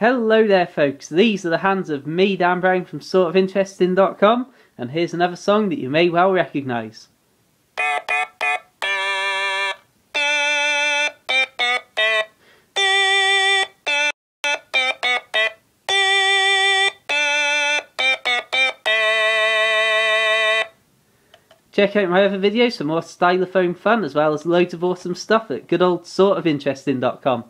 Hello there folks, these are the hands of me Dan Brown from sortofinteresting.com and here's another song that you may well recognise. Check out my other videos for more stylophone fun as well as loads of awesome stuff at goodoldsortofinteresting.com. sortofinteresting.com.